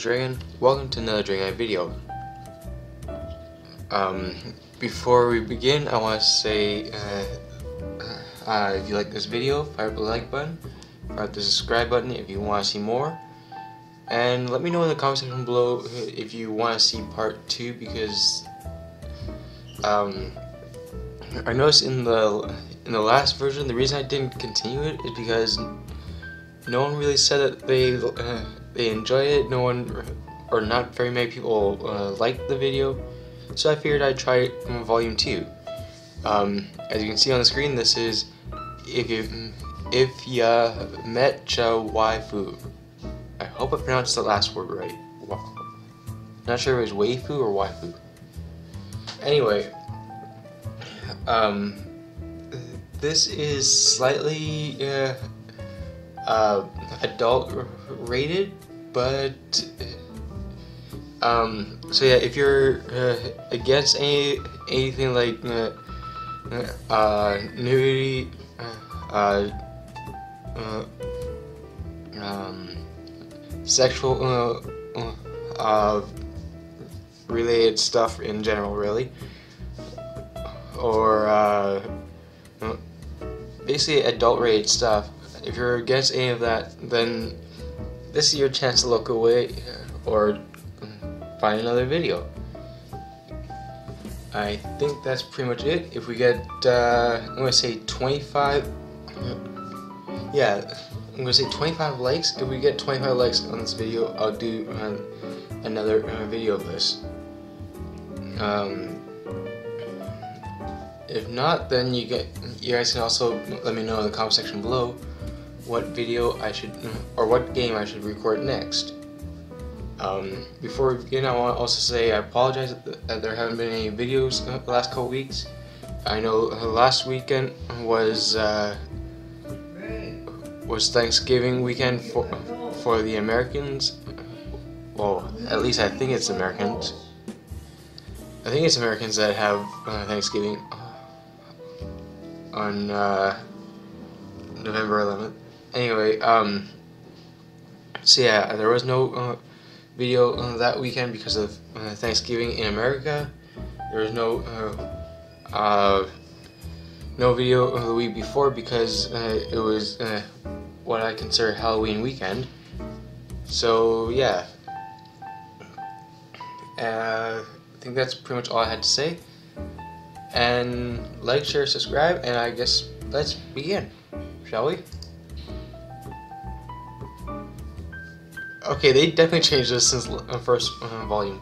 Dragon. Welcome to another Dragon video. Um, before we begin, I want to say, uh, uh, if you like this video, fire up the like button, fire up the subscribe button if you want to see more, and let me know in the comment section below if you want to see part 2 because, um, I noticed in the in the last version, the reason I didn't continue it is because no one really said that they uh, they enjoy it. No one or not very many people uh, the video, so I figured I'd try volume two. Um, as you can see on the screen, this is if you if ya met cha waifu. I hope I pronounced the last word right. Not sure if it was waifu or waifu. Anyway, um, this is slightly uh, uh, adult rated, but um, so yeah, if you're uh, against any anything like uh, uh, nudity, uh, uh, um, sexual uh, uh, related stuff in general, really, or uh, basically adult rated stuff. If you're against any of that, then this is your chance to look away or find another video. I think that's pretty much it. If we get, uh, I'm gonna say 25, yeah, I'm gonna say 25 likes. If we get 25 likes on this video, I'll do uh, another uh, video of this. Um, if not, then you get you guys can also let me know in the comment section below what video I should or what game I should record next. Um, before we begin, I want to also say I apologize that there haven't been any videos the last couple weeks. I know last weekend was uh, was Thanksgiving weekend for for the Americans. Well, at least I think it's Americans. I think it's Americans that have uh, Thanksgiving on uh, November 11th. Anyway, um, so yeah, there was no uh, video uh, that weekend because of uh, Thanksgiving in America. There was no uh, uh, no video the week before because it was what I consider Halloween weekend. So yeah, I think that's pretty much all I had to say and like, share, subscribe, and I guess let's begin, shall we? Okay, they definitely changed this since the first uh, volume.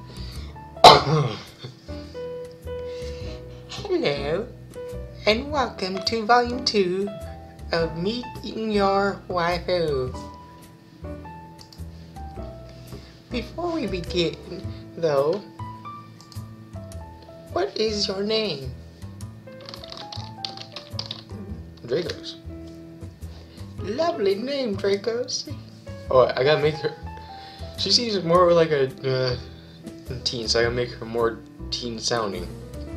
Hello, and welcome to volume 2 of Meeting Your Waifu. Before we begin, though, what is your name? Draycos. Lovely name, Draycos. Oh, I gotta make her. She seems more like a uh, teen, so I gotta make her more teen sounding.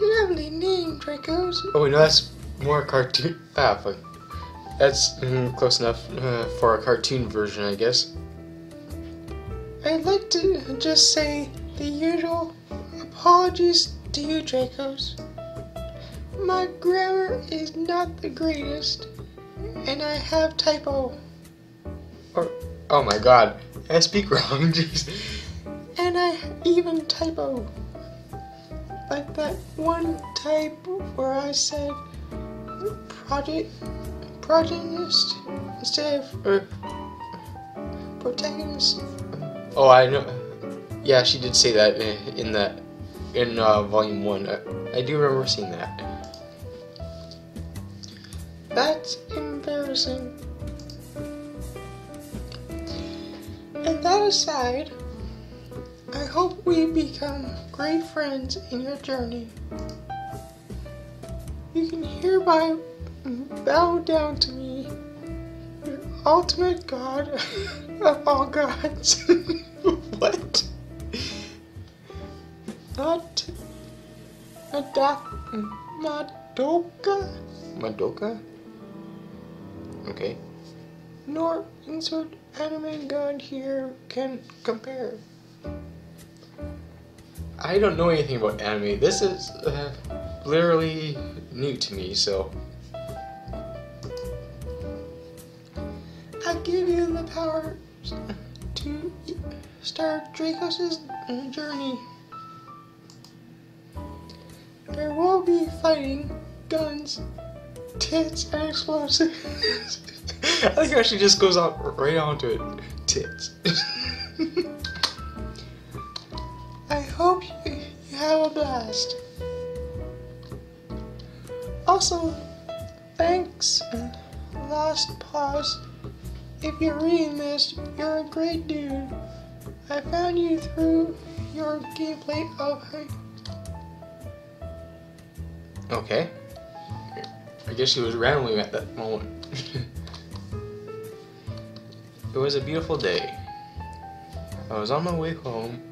Lovely name, Draycos. Oh, no, that's more cartoon. Ah, fuck. That's mm, close enough uh, for a cartoon version, I guess. I'd like to just say the usual apologies to you, Draycos. My grammar is not the greatest, and I have typo. Or, oh my god, I speak wrong. And I even typo. Like that one type where I said project, protagonist instead of protagonist. Oh, I know. Yeah, she did say that in that in uh, volume one. I, I do remember seeing that. That's embarrassing. And that aside, I hope we become great friends in your journey. You can hereby bow down to me, your ultimate god of all gods. what? Not Madoka. Madoka? Okay. Nor insert anime god here can compare. I don't know anything about anime. This is uh, literally new to me, so. I give you the power to start Draycos' journey. There will be fighting, guns, tits, and explosives. I think actually just goes on right onto it. Tits. I hope you, have a blast. Also, thanks, and last Pause. If you're reading this, you're a great dude. I found you through your gameplay of Okay. I guess she was rambling at that moment. it was a beautiful day. I was on my way home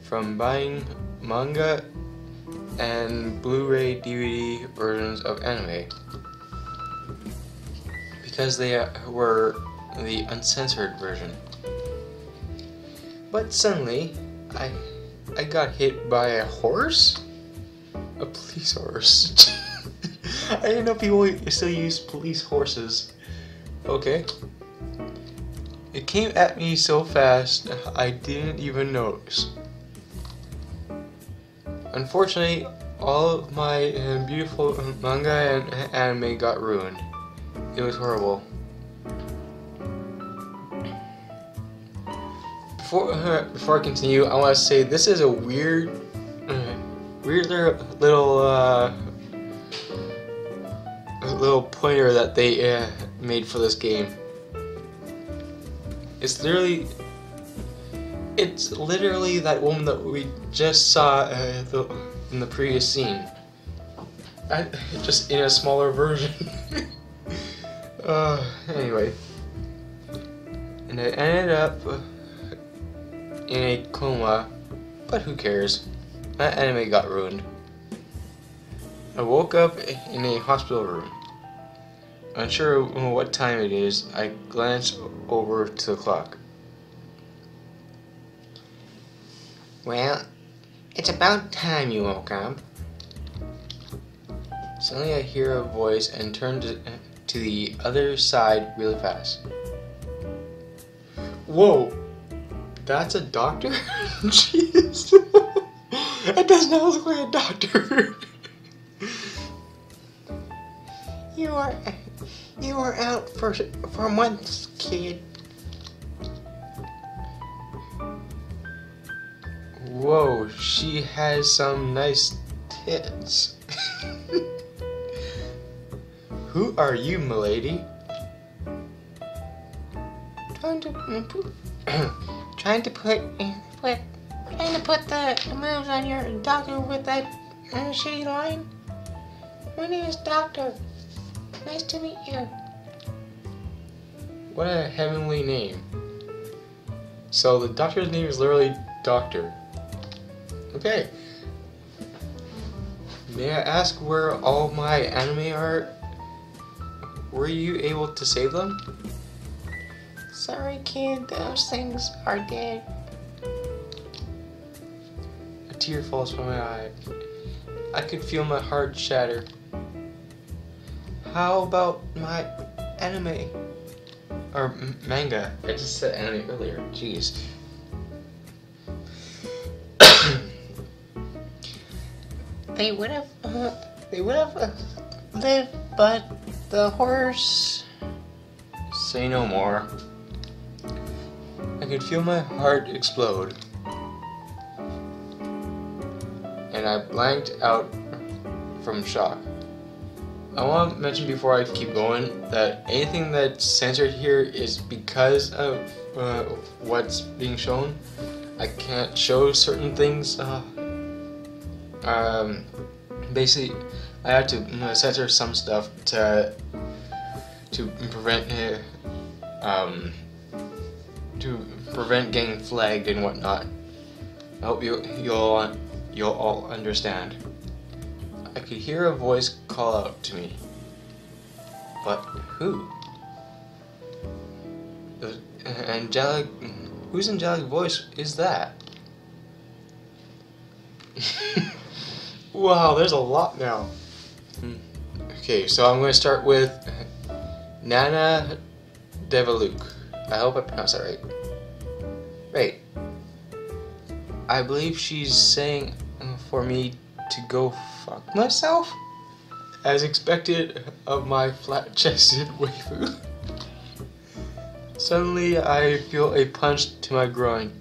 from buying manga and Blu-ray DVD versions of anime because they were the uncensored version. But suddenly, I I got hit by a horse, a police horse. I didn't know people still use police horses. Okay. It came at me so fast, I didn't even notice. Unfortunately, all of my uh, beautiful manga and anime got ruined. It was horrible. Before uh, before I continue, I want to say this is a weird, uh, weird little uh, little pointer that they made for this game. It's literally it's literally that woman that we just saw uh, the, in the previous scene. I, just in a smaller version. uh, anyway. And I ended up in a coma, but who cares? That anime got ruined. I woke up in a hospital room. Unsure what time it is, I glance over to the clock. Well, it's about time you woke up. Suddenly I hear a voice and turn to, to the other side really fast. Whoa! That's a doctor? Jeez. it does not look like a doctor. you are you were out for for months, kid. Whoa, she has some nice tits. Who are you, milady? Trying to trying to put, put, trying to put the moves on your doctor with that uh, shitty line. My name is Doctor. Nice to meet you. What a heavenly name. So the doctor's name is literally Doctor. Okay. May I ask where all my anime are? Were you able to save them? Sorry, kid, those things are dead. A tear falls from my eye. I could feel my heart shatter. How about my anime? Or manga. I just said anime earlier. Jeez. they would have, uh, they would have uh, lived, but the horse. Say no more. I could feel my heart explode. And I blanked out from shock. I want to mention before I keep going that anything that's censored here is because of uh, what's being shown. I can't show certain things. Uh, um, basically, I have to uh, censor some stuff to to prevent uh, um, to prevent getting flagged and whatnot. I hope you you'll you'll all understand. I could hear a voice call out to me. But who? uh, angelic. Whose angelic voice is that? wow, there's a lot now. Okay, so I'm going to start with Nana Deviluke. I hope I pronounced that right. Right. I believe she's saying for me to go fuck myself? As expected of my flat-chested waifu. Suddenly, I feel a punch to my groin,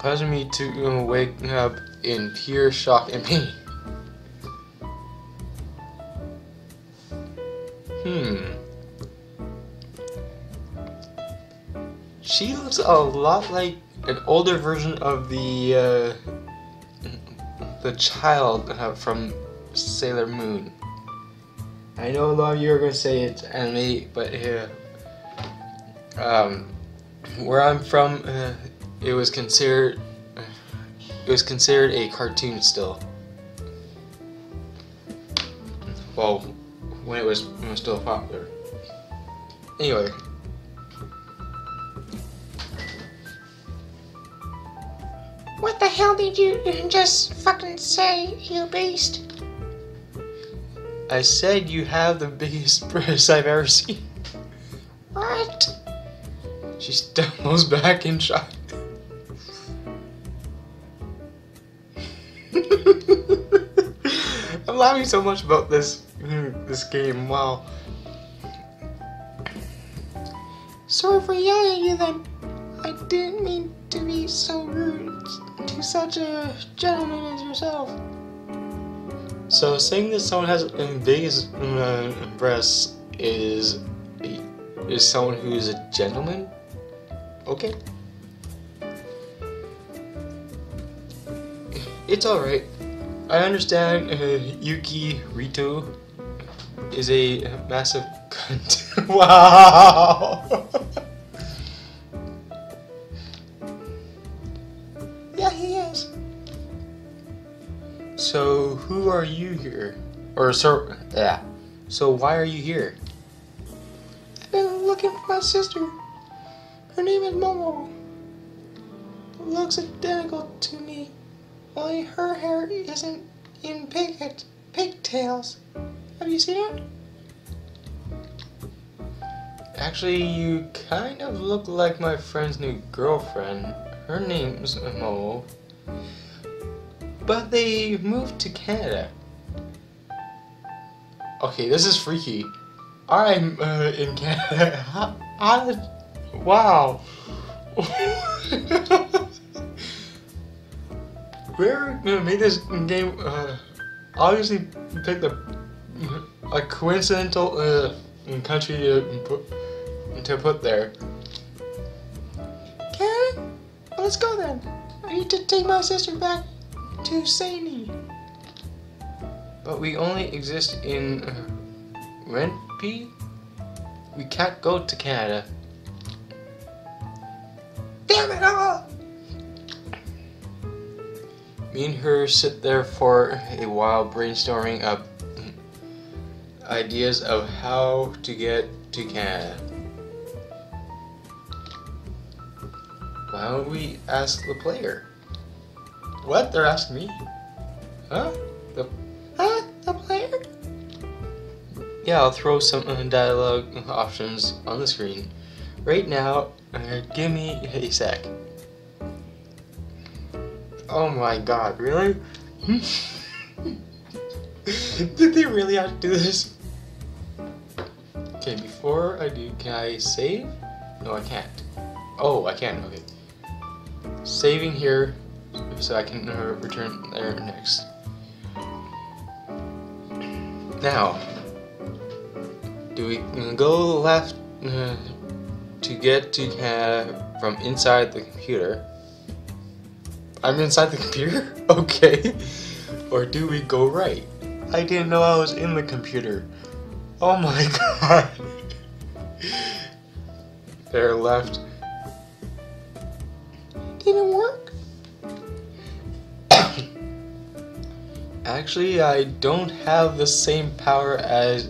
causing me to wake up in pure shock and pain. Hmm. She looks a lot like an older version of the uh, the child uh, from Sailor Moon. I know a lot of you are gonna say it's anime, but uh, um, where I'm from, uh, it was considered it was considered a cartoon still. Well, when it was, when it was still popular. Anyway. What the hell did you just fucking say, you beast? I said you have the biggest breasts I've ever seen. What? She stumbles back in shock. I'm laughing so much about this this game. Wow. Sorry for yelling at you then. I didn't mean to be so rude to such a gentleman as yourself. So saying that someone has biggest uh, breasts is is someone who is a gentleman? Okay. It's alright. I understand uh, Yuki Rito is a massive cunt. wow! So, who are you here? Or, so, yeah. So, why are you here? I've been looking for my sister. Her name is Momo. Looks identical to me. Only her hair isn't in pig pigtails. Have you seen it? Actually, you kind of look like my friend's new girlfriend. Her name's Mo. But they moved to Canada. Okay, this is freaky. I'm uh, in Canada. I, wow. Whoever made this game uh, obviously picked a, a coincidental uh, country to put, to put there. Okay, well, let's go then. I need to take my sister back to Sani. But we only exist in uh, Ren'Py. We can't go to Canada. Damn it all! Me and her sit there for a while brainstorming up ideas of how to get to Canada. Why don't we ask the player? What? They're asking me? Huh? The huh? The player? Yeah, I'll throw some dialogue options on the screen. Right now, uh, give me a sec. Oh my god, really? Did they really have to do this? Okay, before I do, can I save? No, I can't. Oh, I can, okay. Saving here, so I can uh, return there next. Now, do we go left uh, to get to uh, from inside the computer? I'm inside the computer? Okay. Or do we go right? I didn't know I was in the computer. Oh my god. there left. Didn't work? Actually, I don't have the same power as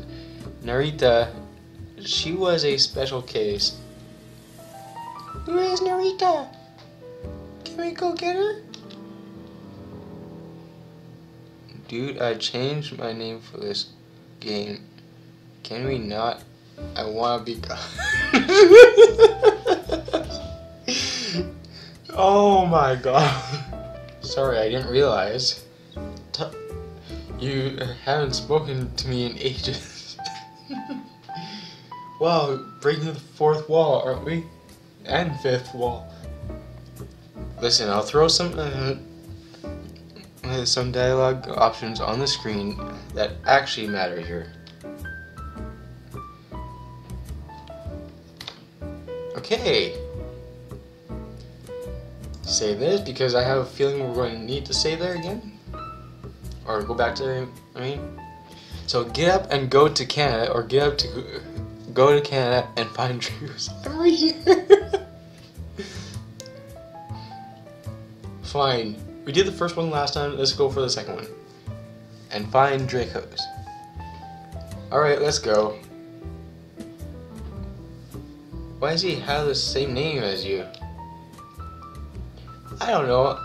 Narita. She was a special case. Where's Narita? Can we go get her? Dude, I changed my name for this game. Can we not? I want to be. oh my god. Sorry, I didn't realize. You haven't spoken to me in ages. wow, breaking the fourth wall, aren't we? And fifth wall. Listen, I'll throw some uh, some dialogue options on the screen that actually matter here. Okay. Save this because I have a feeling we're going to need to save there again. Or go back to, I mean. So get up and go to Canada, or get up to go to Canada and find Drew's. Right here. Fine. We did the first one last time. Let's go for the second one. And find Draycos. Alright, let's go. Why does he have the same name as you? I don't know.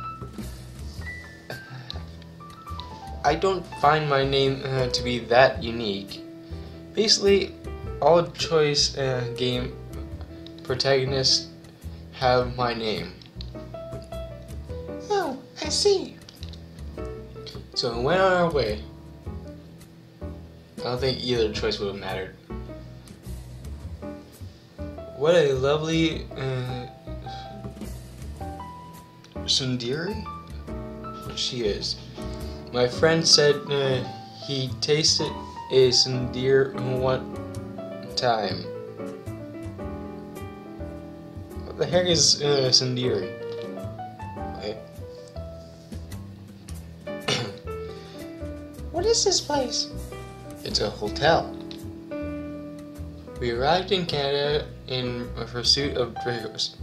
I don't find my name uh, to be that unique. Basically, all choice uh, game protagonists have my name. Oh, I see. So we went on our way. I don't think either choice would have mattered. What a lovely uh, Tsundere she is. My friend said uh, he tasted a Tsundere one time. What the heck is uh, Tsundere? Okay. What is this place? It's a hotel. We arrived in Canada in pursuit of Draycos.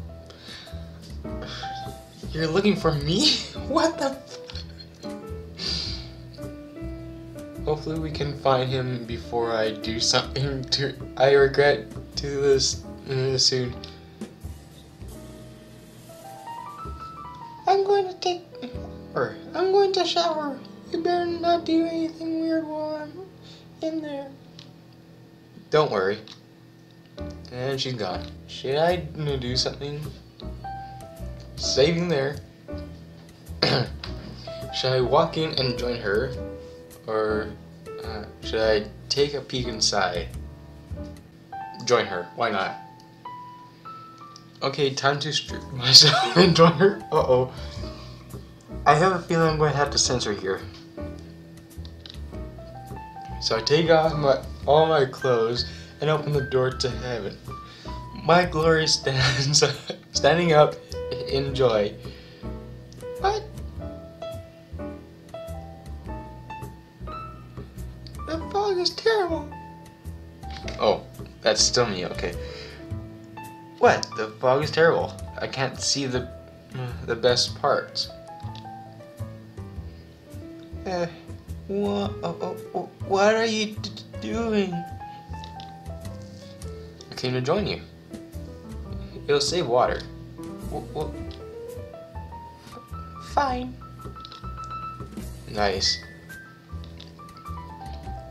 You're looking for me? What the? Hopefully, we can find him before I do something to I regret to this uh, soon. I'm going to take. Or I'm going to shower. You better not do anything weird while I'm in there. Don't worry. And she's gone. Should I do something? Saving there. should I walk in and join her? Or uh, should I take a peek inside? Join her. Why not? Okay, time to strip myself and join her. Uh oh. I have a feeling I'm going to have to censor here. So I take off my, all my clothes and open the door to heaven. My glory stands standing up in joy. Is terrible. Oh, that's still me. Okay. What? The fog is terrible. I can't see the the best parts. Uh, what? Oh, oh, what are you d- doing? I came to join you. It'll save water. Wh- Fine. Nice.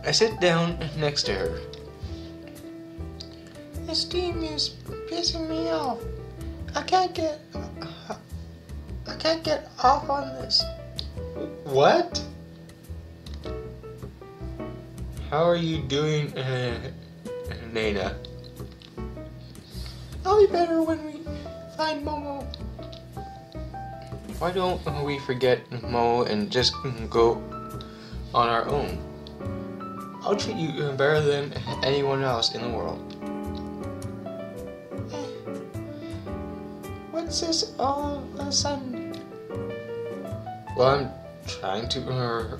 I sit down next to her. The steam is pissing me off. I can't get. I can't get off on this. What? How are you doing, uh, Nana? I'll be better when we find Momo. Why don't we forget Momo and just go on our own? I'll treat you better than anyone else in the world. What's this all of a sudden? Well, I'm trying to uh,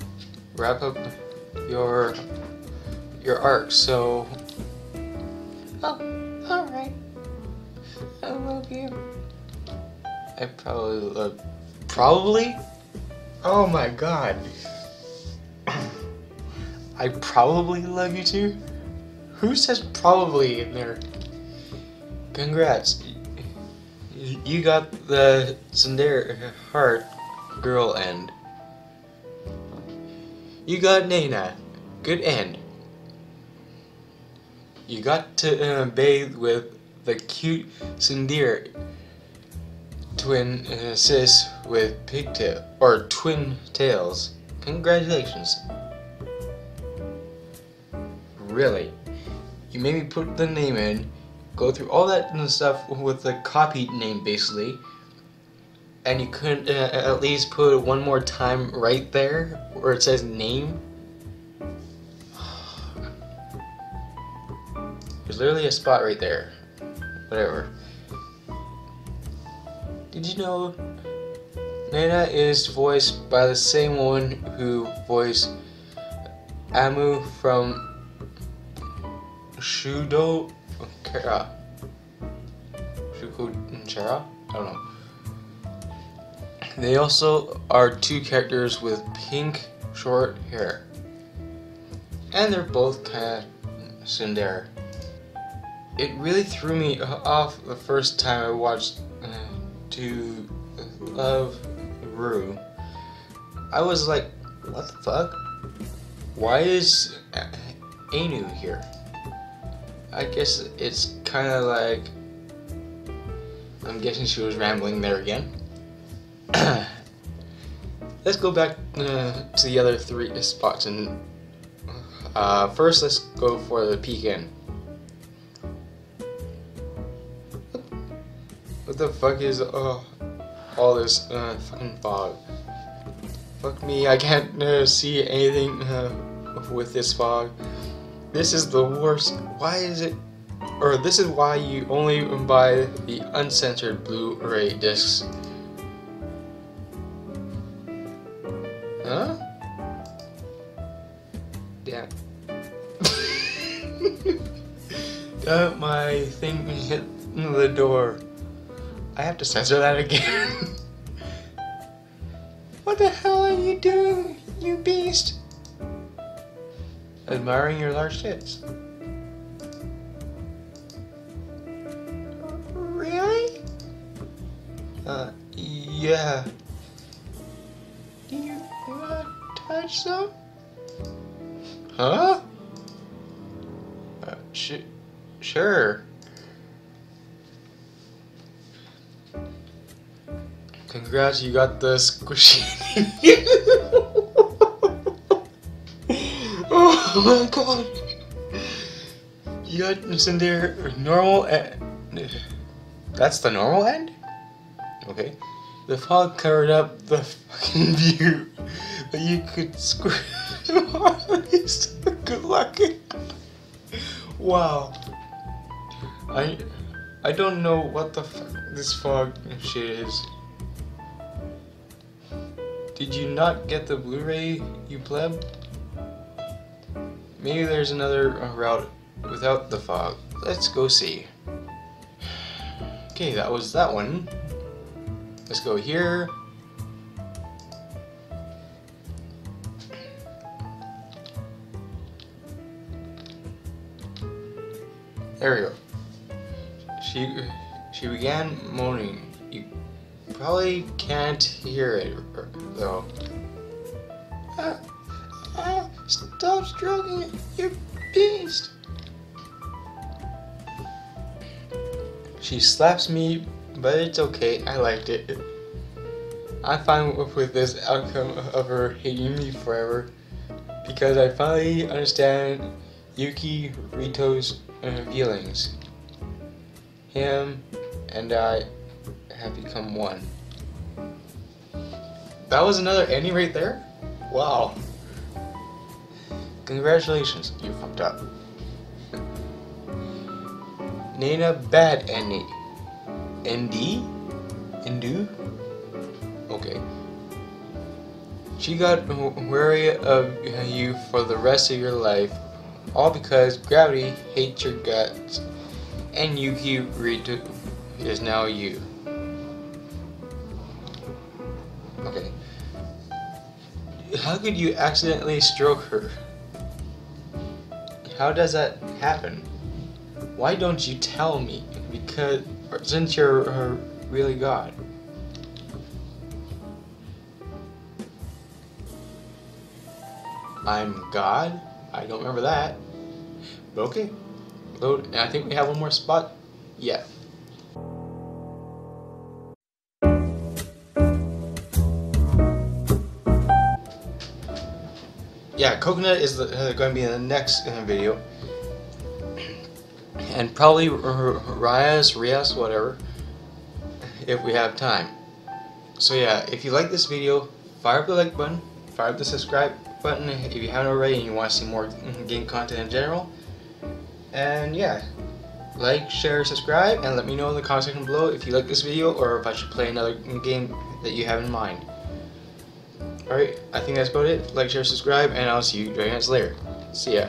wrap up your your arc, so Oh, alright. I love you. I probably love. Probably? Oh my god. I probably love you too? Who says probably in there? Congrats. You got the Tsundere heart girl end. You got Nana. Good end. You got to uh, bathe with the cute Tsundere twin uh, sis with pigtail or twin tails. Congratulations. Really? You made me put the name in, go through all that stuff with the copied name basically, and you couldn't uh, at least put one more time right there where it says name? There's literally a spot right there. Whatever. Did you know Nana is voiced by the same one who voiced Amu from Shudo Kara? Shukuchara? I don't know. They also are two characters with pink short hair. And they're both kind of tsundere. It really threw me off the first time I watched uh, to Love Ru. I was like, what the fuck? Why is Amu here? I guess it's kind of like, I'm guessing she was rambling there again. let's go back uh, to the other three spots and uh, first let's go for the peek in. What the fuck is uh, all this uh, fucking fog? Fuck me, I can't uh, see anything uh, with this fog. This is the worst. Why is it? Or this is why you only buy the uncensored Blu-ray discs. Huh? Damn. uh, my thing hit the door. I have to censor that again. Admiring your large tits. Really? Uh, yeah. Do you want to touch some? Huh? Uh, sh sure. Congrats, you got the squishy. oh my god. You got this in there normal and that's the normal end? Okay. The fog covered up the fucking view, but you could squish Good luck. wow. I I don't know what the fuck this fog shit is. Did you not get the Blu-ray, you pleb? Maybe there's another uh, route without the fog. Let's go see. Okay, that was that one. Let's go here. There we go. She she began moaning. You probably can't hear it though. Stop stroking it, you beast! She slaps me, but it's okay. I liked it. I'm fine with this outcome of her hating me forever because I finally understand Yuki Rito's uh, feelings. Him and I have become one. That was another ending right there? Wow. Congratulations, you fucked up. Nana bad ending. ND? Indu? Okay. She got wary of you for the rest of your life, all because gravity hates your guts, and Yuki Rito is now you. Okay. How could you accidentally stroke her? How does that happen? Why don't you tell me? Because since you're uh, really God? I'm God? I don't remember that. But okay. Load, I think we have one more spot. Yeah. Yeah, coconut is uh, going to be in the next uh, video. And probably Rias, Rias, whatever, if we have time. So yeah, if you like this video, fire up the like button, fire up the subscribe button if you haven't already and you want to see more game content in general. And yeah, like, share, subscribe, and let me know in the comment section below if you like this video or if I should play another game that you have in mind. Alright, I think that's about it. Like, share, subscribe, and I'll see you Dragon later. See ya.